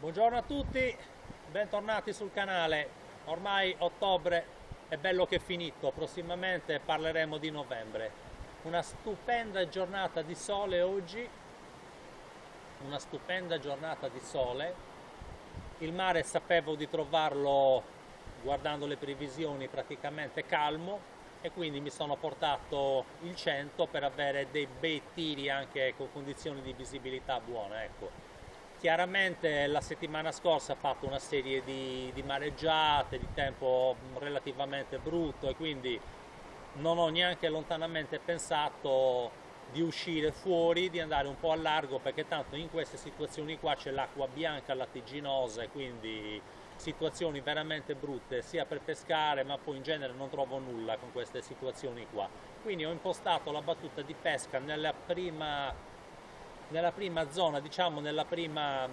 Buongiorno a tutti, bentornati sul canale. Ormai ottobre è bello che è finito, prossimamente parleremo di novembre. Una stupenda giornata di sole oggi, una stupenda giornata di sole. Il mare sapevo di trovarlo guardando le previsioni praticamente calmo e quindi mi sono portato il 100 per avere dei bei tiri anche con condizioni di visibilità buone. Ecco Chiaramente la settimana scorsa ha fatto una serie di, di mareggiate, di tempo relativamente brutto e quindi non ho neanche lontanamente pensato di uscire fuori, di andare un po' a largo perché tanto in queste situazioni qua c'è l'acqua bianca lattiginosa e quindi situazioni veramente brutte sia per pescare ma poi in genere non trovo nulla con queste situazioni qua. Quindi ho impostato la battuta di pesca nella prima nella prima zona, diciamo nella prima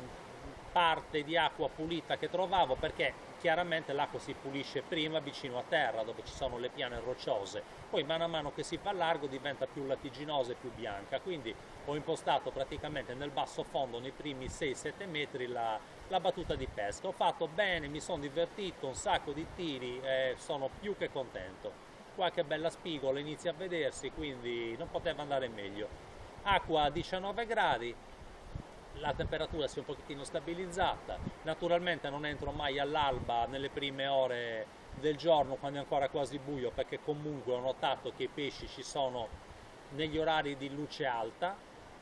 parte di acqua pulita che trovavo perché chiaramente l'acqua si pulisce prima vicino a terra dove ci sono le piane rocciose. Poi mano a mano che si fa largo diventa più lattiginosa e più bianca. Quindi ho impostato praticamente nel basso fondo nei primi 6-7 metri la, la, battuta di pesca. Ho fatto bene, mi sono divertito un sacco di tiri e sono più che contento. Qualche bella spigola inizia a vedersi quindi non poteva andare meglio acqua a 19 gradi, la temperatura si è un pochettino stabilizzata, naturalmente non entro mai all'alba nelle prime ore del giorno quando è ancora quasi buio perché comunque ho notato che i pesci ci sono negli orari di luce alta,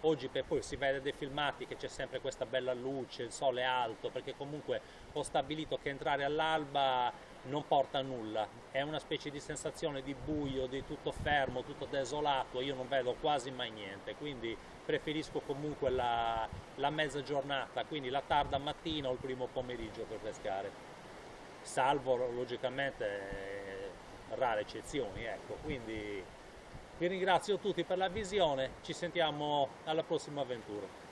oggi per poi si vede dei filmati che c'è sempre questa bella luce, il sole alto perché comunque ho stabilito che entrare all'alba non porta a nulla, è una specie di sensazione di buio, di tutto fermo, tutto desolato, io non vedo quasi mai niente, quindi preferisco comunque la, la mezza giornata, quindi la tarda mattina o il primo pomeriggio per pescare, salvo logicamente rare eccezioni, ecco, quindi vi ringrazio tutti per la visione, ci sentiamo alla prossima avventura.